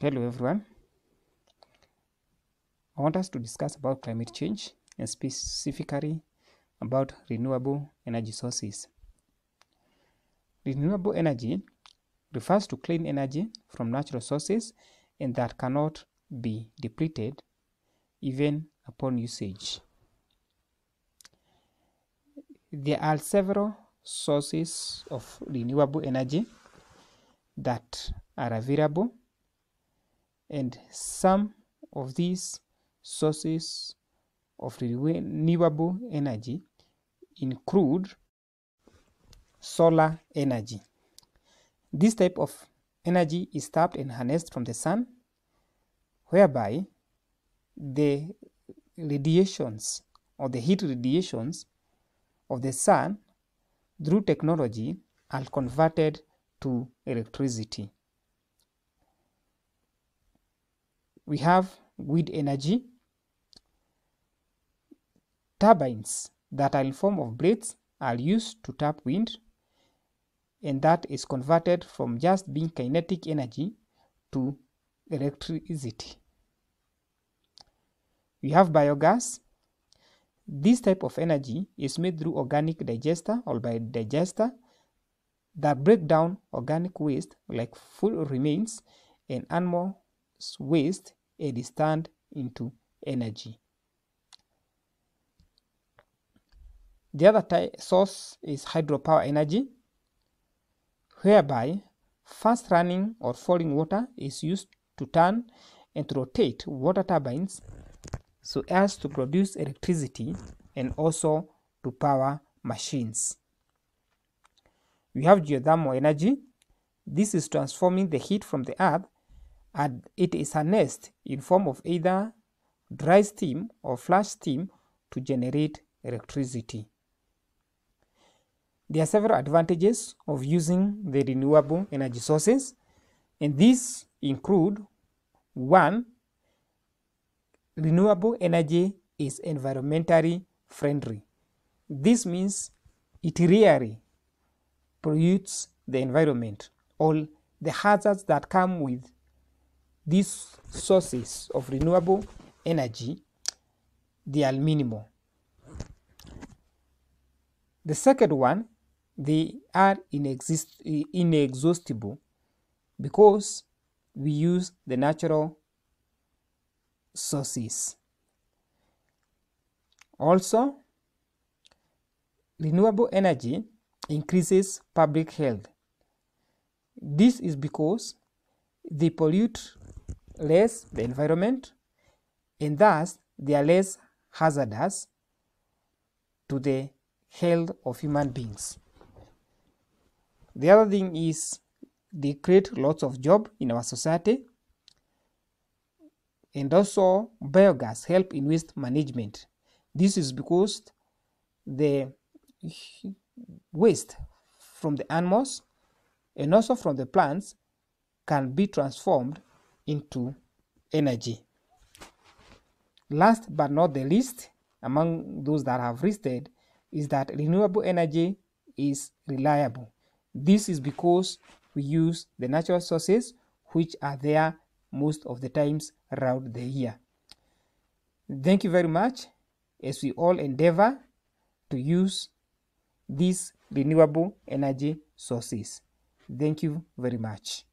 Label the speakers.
Speaker 1: Hello everyone. I want us to discuss about climate change and specifically about renewable energy sources. Renewable energy refers to clean energy from natural sources and that cannot be depleted even upon usage. There are several sources of renewable energy that are available and some of these sources of renewable energy include solar energy. This type of energy is tapped and harnessed from the sun, whereby the radiations or the heat radiations of the sun through technology are converted to electricity. We have wind energy, turbines that are in form of blades are used to tap wind and that is converted from just being kinetic energy to electricity. We have biogas. This type of energy is made through organic digester or biodigester that break down organic waste like food remains and animal waste is turned into energy. The other source is hydropower energy, whereby fast running or falling water is used to turn and to rotate water turbines so as to produce electricity and also to power machines. We have geothermal energy. This is transforming the heat from the earth and it is harnessed in form of either dry steam or flash steam to generate electricity. There are several advantages of using the renewable energy sources and these include one, renewable energy is environmentally friendly. This means it rarely pollutes the environment or the hazards that come with these sources of renewable energy they are minimal. The second one, they are inexhaustible because we use the natural sources. Also, renewable energy increases public health. This is because they pollute less the environment and thus they are less hazardous to the health of human beings. The other thing is they create lots of job in our society and also biogas help in waste management. This is because the waste from the animals and also from the plants can be transformed into energy. Last but not the least, among those that have listed, is that renewable energy is reliable. This is because we use the natural sources which are there most of the times around the year. Thank you very much as we all endeavor to use these renewable energy sources. Thank you very much.